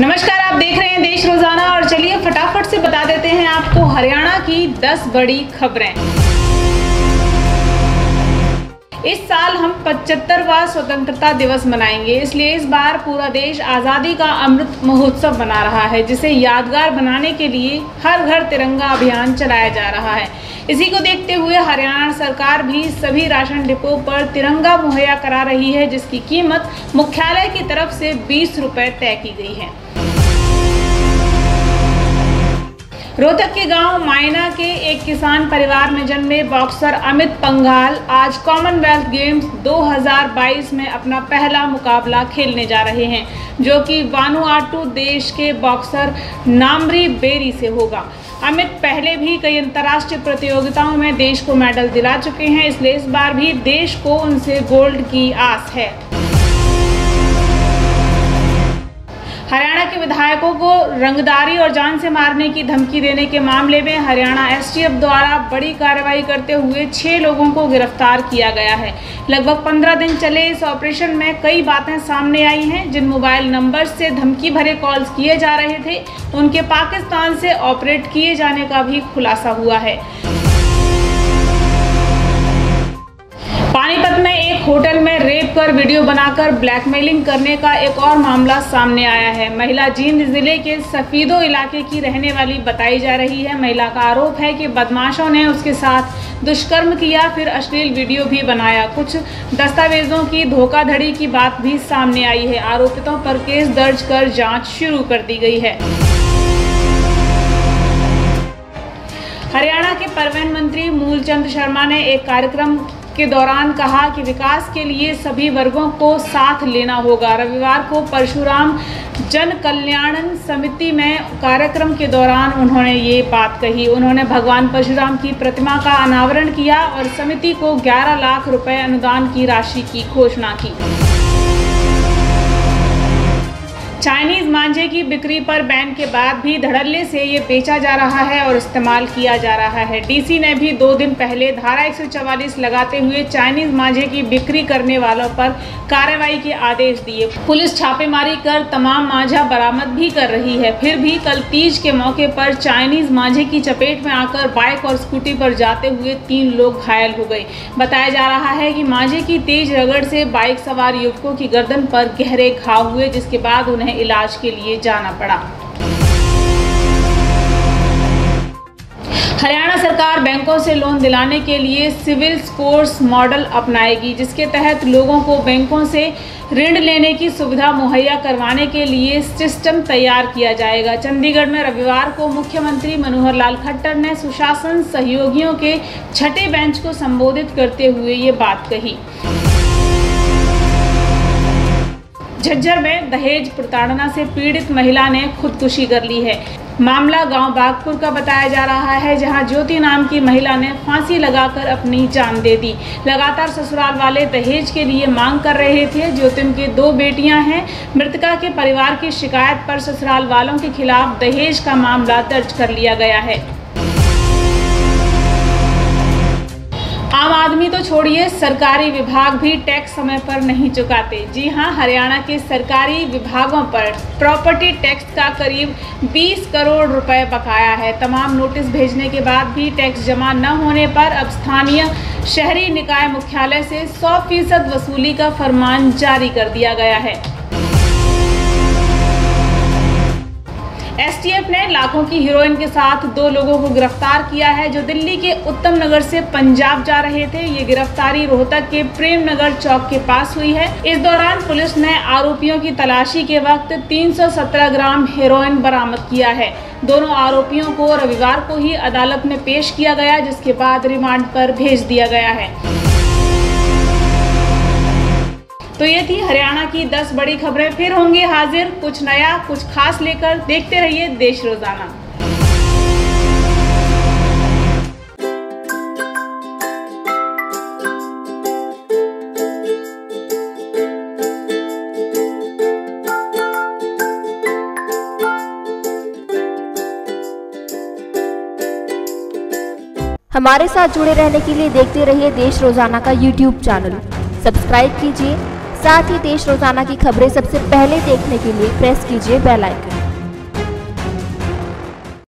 नमस्कार, आप देख रहे हैं देश रोज़ाना और चलिए फटाफट से बता देते हैं आपको हरियाणा की 10 बड़ी खबरें। इस साल हम 75वां स्वतंत्रता दिवस मनाएँगे, इसलिए इस बार पूरा देश आज़ादी का अमृत महोत्सव मना रहा है, जिसे यादगार बनाने के लिए हर घर तिरंगा अभियान चलाया जा रहा है। इसी को देखते हुए हरियाणा सरकार भी सभी राशन डिपो पर तिरंगा मुहैया करा रही है, जिसकी कीमत मुख्यालय की तरफ़ से बीस रुपए तय की गई है। रोहतक के गाँव मायना के एक किसान परिवार में जन्मे बॉक्सर अमित पंघाल आज कॉमनवेल्थ गेम्स 2022 में अपना पहला मुकाबला खेलने जा रहे हैं, जो कि वानुआटू देश के बॉक्सर नामरी बेरी से होगा। अमित पहले भी कई अंतर्राष्ट्रीय प्रतियोगिताओं में देश को मेडल दिला चुके हैं, इसलिए इस बार भी देश को उनसे गोल्ड की आस है। हरियाणा के विधायकों को रंगदारी और जान से मारने की धमकी देने के मामले में हरियाणा एसटीएफ द्वारा बड़ी कार्रवाई करते हुए छह लोगों को गिरफ़्तार किया गया है। लगभग पंद्रह दिन चले इस ऑपरेशन में कई बातें सामने आई हैं, जिन मोबाइल नंबर से धमकी भरे कॉल्स किए जा रहे थे। उनके पाकिस्तान से ऑपरेट किए जाने का भी खुलासा हुआ है। कर वीडियो बनाकर ब्लैकमेलिंग करने का एक और मामला सामने आया है। महिला जींद ज़िले के सफीदो इलाके की रहने वाली बताई जा रही है। महिला का आरोप है कि बदमाशों ने उसके साथ दुष्कर्म किया, फिर अश्लील वीडियो भी बनाया। कुछ दस्तावेजों की धोखाधड़ी की बात भी सामने आई है। आरोपितों पर केस दर्ज कर जाँच शुरू कर दी गई है। हरियाणा के परिवहन मंत्री मूलचंद शर्मा ने एक कार्यक्रम के दौरान कहा कि विकास के लिए सभी वर्गों को साथ लेना होगा। रविवार को परशुराम जन कल्याण समिति में कार्यक्रम के दौरान उन्होंने ये बात कही। उन्होंने भगवान परशुराम की प्रतिमा का अनावरण किया और समिति को 11 लाख रुपए अनुदान की राशि की घोषणा की। चाइनीज़ मांझे की बिक्री पर बैन के बाद भी धड़ल्ले से ये बेचा जा रहा है और इस्तेमाल किया जा रहा है। डीसी ने भी दो दिन पहले धारा 144 लगाते हुए चाइनीज़ मांझे की बिक्री करने वालों पर कार्रवाई के आदेश दिए। पुलिस छापेमारी कर तमाम मांझा बरामद भी कर रही है। फिर भी कल तीज के मौके पर चाइनीज़ मांझे की चपेट में आकर बाइक और स्कूटी पर जाते हुए तीन लोग घायल हो गए। बताया जा रहा है कि मांझे की तेज रगड़ से बाइक सवार युवकों की गर्दन पर गहरे घाव हुए, जिसके बाद उन्हें उन्हें इलाज के लिए जाना पड़ा। हरियाणा सरकार बैंकों से लोन दिलाने के लिए सिविल स्कोर्स मॉडल अपनाएगी, जिसके तहत लोगों को बैंकों से ऋण लेने की सुविधा मुहैया करवाने के लिए सिस्टम तैयार किया जाएगा। चंडीगढ़ में रविवार को मुख्यमंत्री मनोहर लाल खट्टर ने सुशासन सहयोगियों के छठे बेंच को संबोधित करते हुए ये बात कही। झज्जर में दहेज प्रताड़ना से पीड़ित महिला ने खुदकुशी कर ली है। मामला गाँव बागपुर का बताया जा रहा है, जहाँ ज्योति नाम की महिला ने फांसी लगाकर अपनी जान दे दी। लगातार ससुराल वाले दहेज के लिए मांग कर रहे थे। ज्योतिन की दो बेटियाँ हैं। मृतका के परिवार की शिकायत पर ससुराल वालों के खिलाफ दहेज का मामला दर्ज कर लिया गया है। आदमी तो छोड़िए, सरकारी विभाग भी टैक्स समय पर नहीं चुकाते। जी हाँ, हरियाणा के सरकारी विभागों पर प्रॉपर्टी टैक्स का करीब 20 करोड़ रुपए बकाया है। तमाम नोटिस भेजने के बाद भी टैक्स जमा न होने पर अब स्थानीय शहरी निकाय मुख्यालय से 100 फ़ीसद वसूली का फरमान जारी कर दिया गया है। एसटीएफ ने लाखों की हीरोइन के साथ दो लोगों को गिरफ़्तार किया है, जो दिल्ली के उत्तम नगर से पंजाब जा रहे थे। ये गिरफ्तारी रोहतक के प्रेम नगर चौक के पास हुई है। इस दौरान पुलिस ने आरोपियों की तलाशी के वक्त 317 ग्राम हेरोइन बरामद किया है। दोनों आरोपियों को रविवार को ही अदालत में पेश किया गया, जिसके बाद रिमांड पर भेज दिया गया है। तो ये थी हरियाणा की 10 बड़ी खबरें। फिर होंगे हाजिर कुछ नया, कुछ खास लेकर। देखते रहिए देश रोज़ाना। हमारे साथ जुड़े रहने के लिए देखते रहिए देश रोज़ाना का यूट्यूब चैनल। सब्सक्राइब कीजिए। साथ ही देश रोज़ाना की खबरें सबसे पहले देखने के लिए प्रेस कीजिए बेल आइकन।